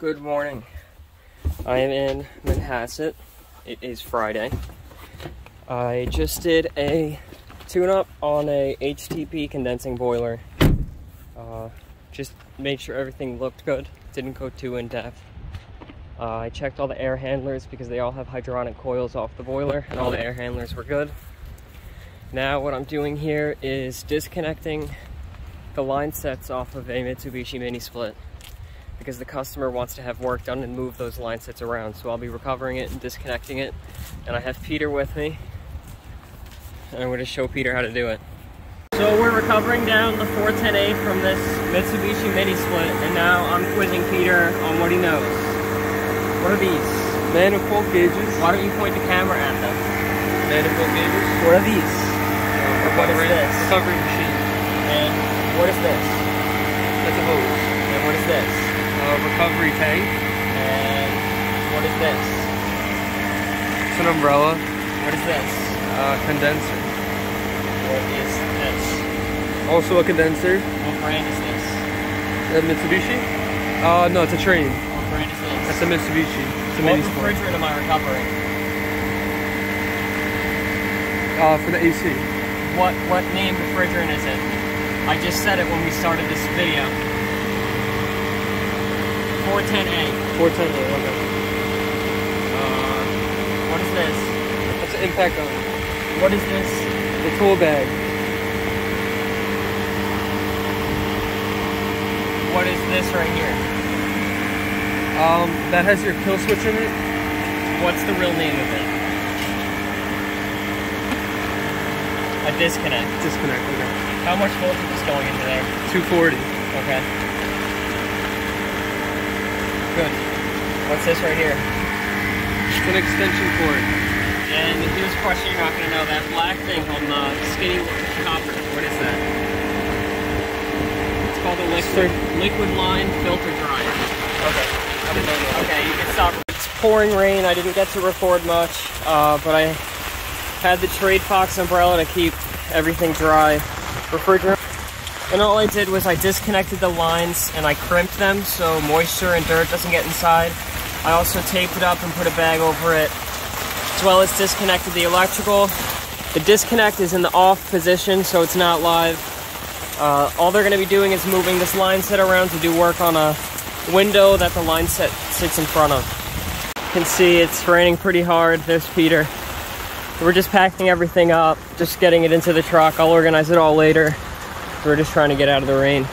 Good morning. I am in Manhasset. It is Friday. I just did a tune-up on a HTP condensing boiler. Uh, just made sure everything looked good. Didn't go too in-depth. Uh, I checked all the air handlers because they all have hydronic coils off the boiler and all the air handlers were good. Now what I'm doing here is disconnecting the line sets off of a Mitsubishi mini split because the customer wants to have work done and move those line sets around. So I'll be recovering it and disconnecting it. And I have Peter with me. And I'm gonna show Peter how to do it. So we're recovering down the 410A from this Mitsubishi mini split. And now I'm quizzing Peter on what he knows. What are these? Manifold gauges. Why don't you point the camera at them? Manifold gauges. What are these? Uh, what is recovery- this? Recovery machine. And what is this? That's a hose. And what is this? Recovery tank. And what is this? It's an umbrella. What is this? Uh, condenser. What is this? Also a condenser. What brand is this? A Mitsubishi. Uh, no, it's a Trane. What brand is this? That's a Mitsubishi. It's a what mini sport. refrigerant am I recovering? Uh, for the AC. What what name refrigerant is it? I just said it when we started this video. 410A. 410A, Okay. Uh, what is this? That's an impact on. What is this? The tool bag. What is this right here? Um, that has your kill switch in it. What's the real name of it? A disconnect. Disconnect. Okay. How much voltage is going into there? 240. Okay. Good. What's this right here? It's an extension cord. And here's a question you're not going to know. That black thing on the skinny copper, what is that? It's called a liquid, liquid line filter dryer. Okay. Okay, you can stop. It's pouring rain. I didn't get to record much, uh, but I had the Trade Fox umbrella to keep everything dry. Refrigerant. And all I did was I disconnected the lines and I crimped them so moisture and dirt doesn't get inside. I also taped it up and put a bag over it as well as disconnected the electrical. The disconnect is in the off position, so it's not live. Uh, all they're going to be doing is moving this line set around to do work on a window that the line set sits in front of. You can see it's raining pretty hard. There's Peter. We're just packing everything up, just getting it into the truck. I'll organize it all later. We're just trying to get out of the rain.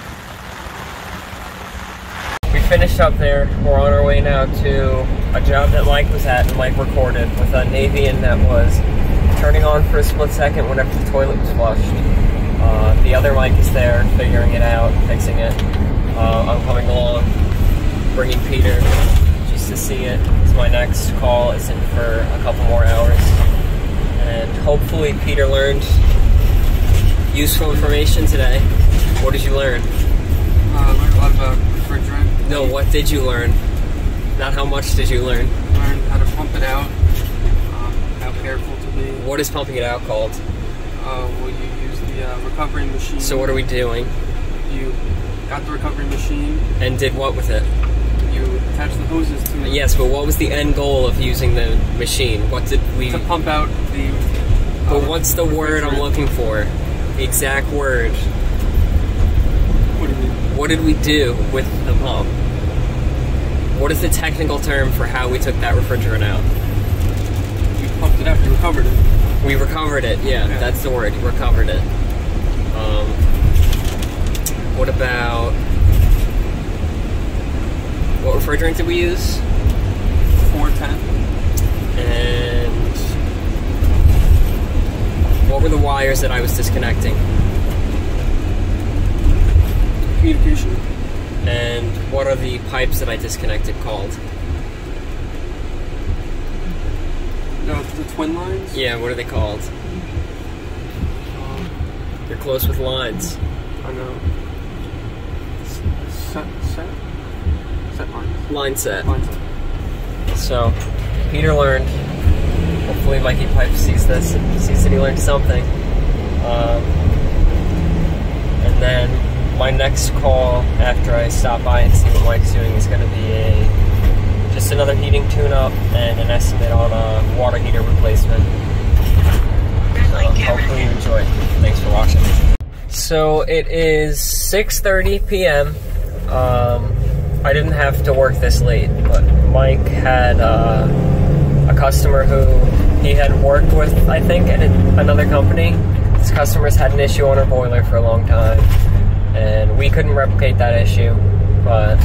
We finished up there. We're on our way now to a job that Mike was at and Mike recorded with a Navien that was turning on for a split second whenever the toilet was flushed. Uh, the other Mike is there figuring it out, fixing it. Uh, I'm coming along, bringing Peter just to see it. So my next call is in for a couple more hours. And hopefully Peter learned useful information today. What did you learn? Uh, learned a lot about refrigerant. No, what did you learn? Not how much did you learn? Learned how to pump it out. Um, how careful to be. What is pumping it out called? Uh, well, you use the uh, recovery machine. So what are we doing? You got the recovery machine. And did what with it? You attach the hoses to it Yes, but what was the end goal of using the machine? What did we... to pump out the. But uh, what's the word I'm looking for? The exact word. What you mean? What did we do with the pump? What is the technical term for how we took that refrigerant out? You pumped it out. You recovered it. We recovered it, yeah, Yeah. that's the word, recovered it. Um, what about... What refrigerant did we use? 410. And what were the wires that I was disconnecting? Communication. And what are the pipes that I disconnected called? No, the twin lines. Yeah, what are they called? Um, You're close with lines. I know. Set. Set. Set lines. Line set. Line set. So, Peter learned. Hopefully, Mikey Pipe sees this and sees that he learned something. Um, and then my next call after I stop by and see what Mike's doing is going to be a just another heating tune-up and an estimate on a water heater replacement. So hopefully you enjoy. Thanks for watching. So it is 6:30 p.m. Um, I didn't have to work this late, but Mike had uh, a customer who he had worked with, I think, at another company. His customers had an issue on her boiler for a long time, and we couldn't replicate that issue, but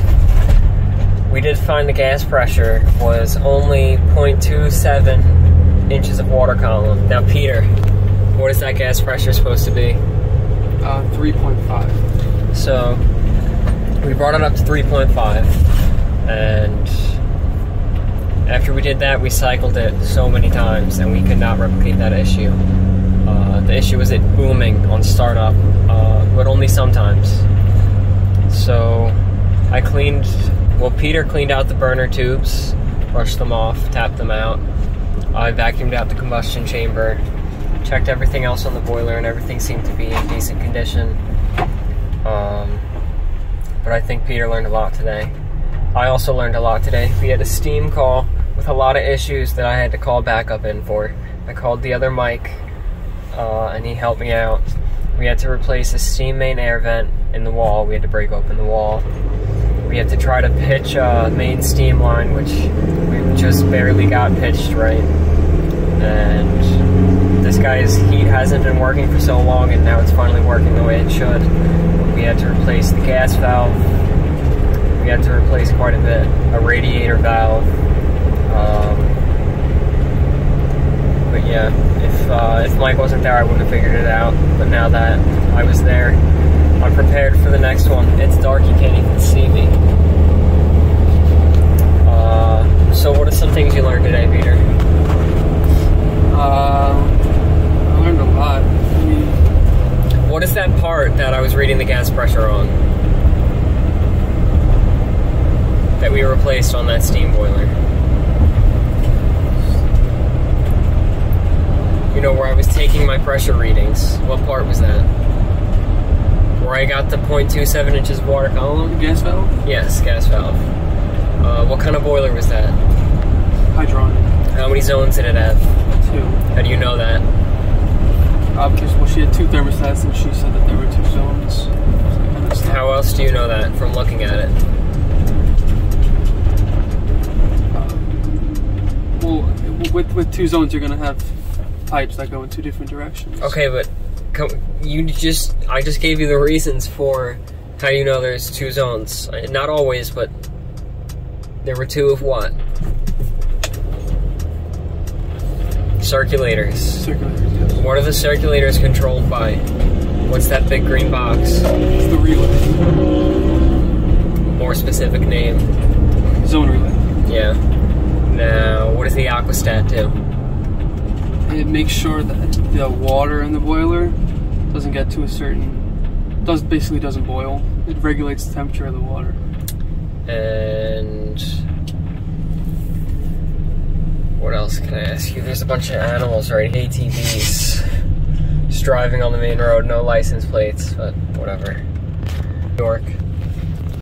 we did find the gas pressure was only 0.27 inches of water column. Now, Peter, what is that gas pressure supposed to be? Uh, 3.5. So we brought it up to 3.5, and after we did that, we cycled it so many times, and we could not replicate that issue. Uh, the issue was it booming on startup, uh, but only sometimes. So I cleaned, well, Peter cleaned out the burner tubes, brushed them off, tapped them out. I vacuumed out the combustion chamber, checked everything else on the boiler, and everything seemed to be in decent condition. Um, but I think Peter learned a lot today. I also learned a lot today. We had a steam call with a lot of issues that I had to call backup in for. I called the other Mike, uh, and he helped me out. We had to replace a steam main air vent in the wall. We had to break open the wall. We had to try to pitch a main steam line, which we just barely got pitched right. And this guy's heat hasn't been working for so long, and now it's finally working the way it should. We had to replace the gas valve. We had to replace quite a bit. A radiator valve. Um, but yeah, if uh, if Mike wasn't there, I wouldn't have figured it out. But now that I was there, I'm prepared for the next one. It's dark; you can't even see me. Uh, so, what are some things you learned today, Peter? Uh, I learned a lot. What is that part that I was reading the gas pressure on? That we replaced on that steam boiler. You know, where I was taking my pressure readings. What part was that? Where I got the 0.27 inches of water column? gas valve, Yes, gas valve. Uh, what kind of boiler was that? hydronic, How many zones did it have? two. How do you know that? Uh, because well, she had two thermostats and she said that there were two zones. So I kind of stopped. How else do you know that from looking at it? Well, with with two zones, you're gonna have pipes that go in two different directions. Okay, but come, you just I just gave you the reasons for how you know there's two zones. Not always, but there were two of what? Circulators. Circulators, yes. What are the circulators controlled by? What's that big green box? It's the relay, More specific name. zone relay. Yeah. Now, what does the aquastat do? It makes sure that the water in the boiler doesn't get to a certain, does basically doesn't boil. It regulates the temperature of the water. And what else can I ask you? There's a bunch of animals, right? ATVs just driving on the main road, no license plates, but whatever. New York.